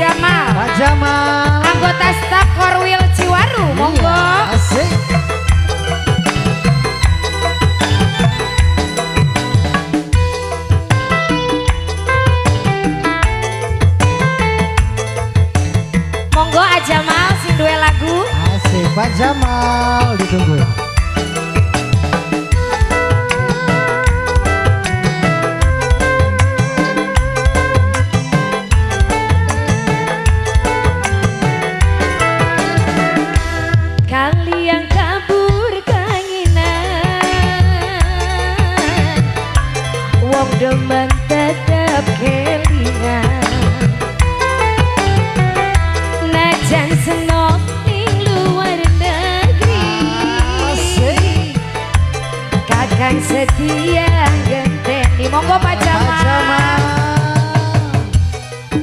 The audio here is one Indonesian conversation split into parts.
Jamal. Pak Jamal. Anggota staf Korwil Ciwaru, monggo. Iya, asik. Monggo Ajamal sing duwe lagu. Asik Pak Jamal ditunggu. Najan senok ning luar negeri Asik. Kakang setia genteni Monggo.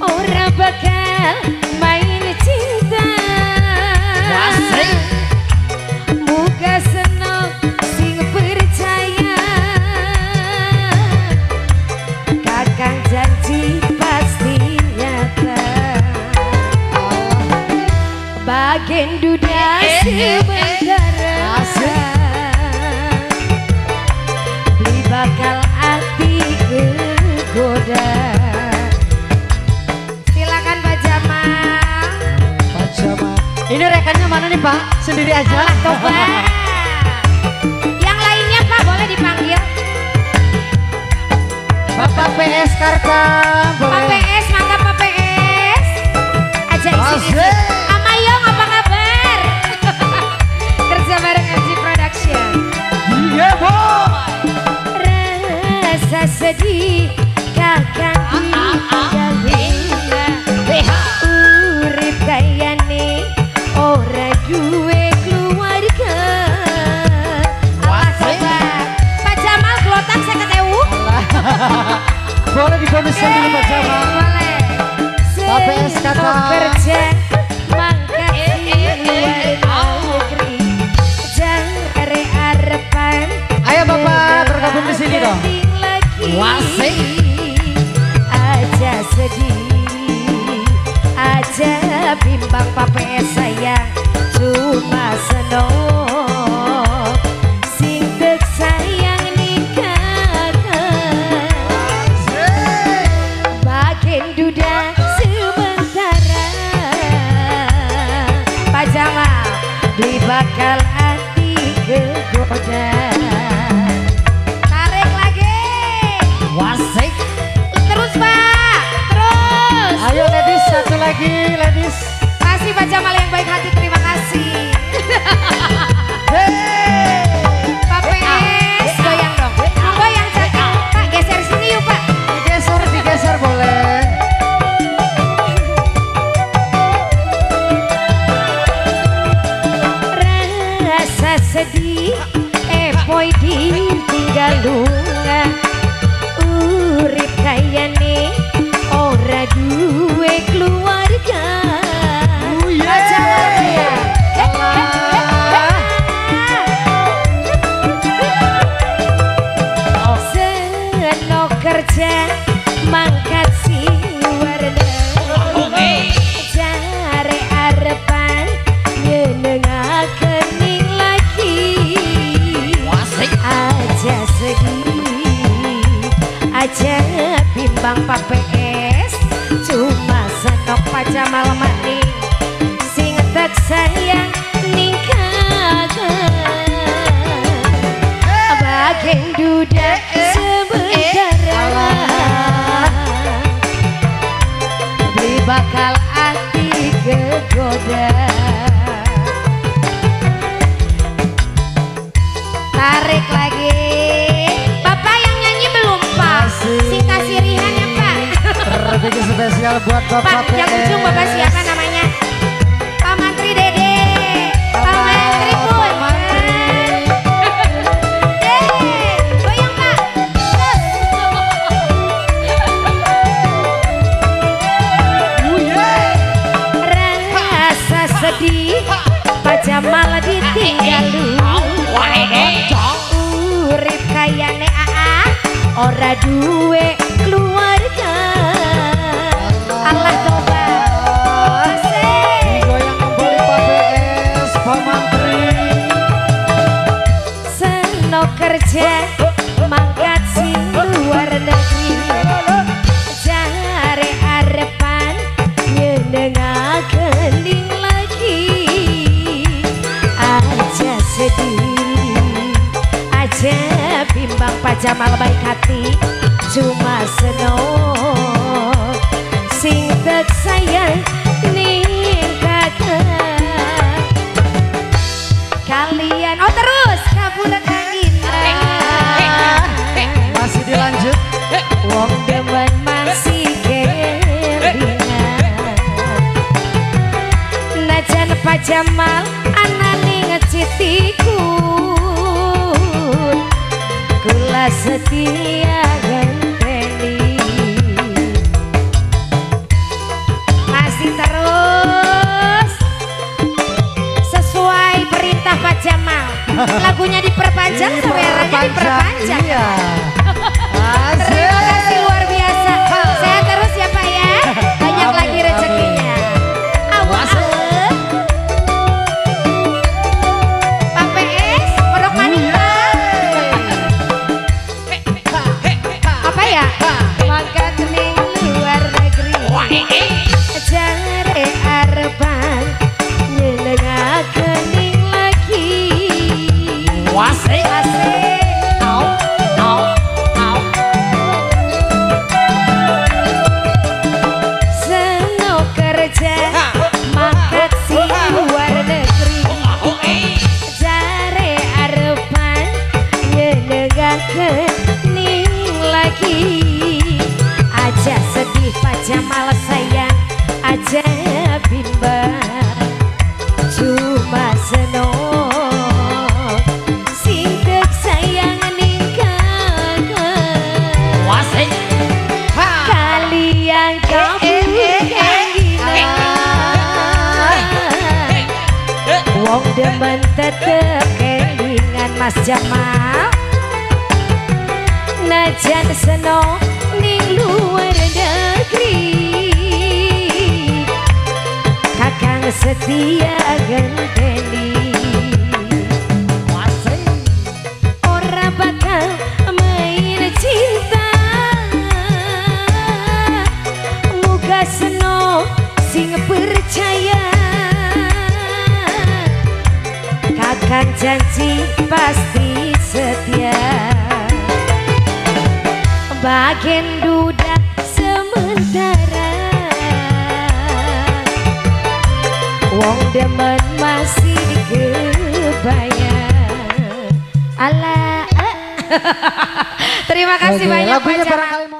Ora bakal main Bagian duda sementara Beli bakal hati kegoda Silakan Pak Jamal Pak Jamal. Ini rekannya mana nih Pak? Sendiri aja. Coba. Yang lainnya Pak boleh dipanggil. Bapak PS Karta. Pak. PS, mangga Pak PS. Aja di sini. Boleh dibonuskan dulu Pak Jamal. Boleh. Pak PS kata. Senok kerja beli bakal hati kegoda Tarik lagi. Wasik. Terus Pak. Terus. Ayo ladies satu lagi ladies. Kasih Pak Jamal yang baik hati. Terima kasih sedih Eh boy ditinggal lunga Urip kayane Ora duwe keluarga bimbang Pak PS Cuma senok Pak Jamal maning Sing tek sayang ningkakan Bagian duda sementara Beli bakal hati kegoda spesial buat Pak, Bapak yang PS. ujung Bapak siapa namanya? Pak Mantri Dede Pak Mantri Pak pun Mantri. Dede, goyang Pak Oh, yeah. Rasa sedih Pak Jamal ditinggal Urip kayane aa Ora duwe kerja mangkat sing luar negeri. Jare arepan nyenengaken ning lagi. Aja sedih aja bimbang pajamal baik hati. Cuma senok sing sayang najan pajamal anane ngecitikun kula setia ganteni. Masih terus. Sesuai perintah Pak Jamal. Lagunya diperpanjang seleranya diperpanjang Iya. Negeri. Jare demen tetep kelingan Mas Jamal. Najan seno ning luar negeri. Kakang setia janji pasti setia. Bagian duda sementara. Wong demen masih kebayang Ala Terima kasih Oke, banyak Pak Jamal.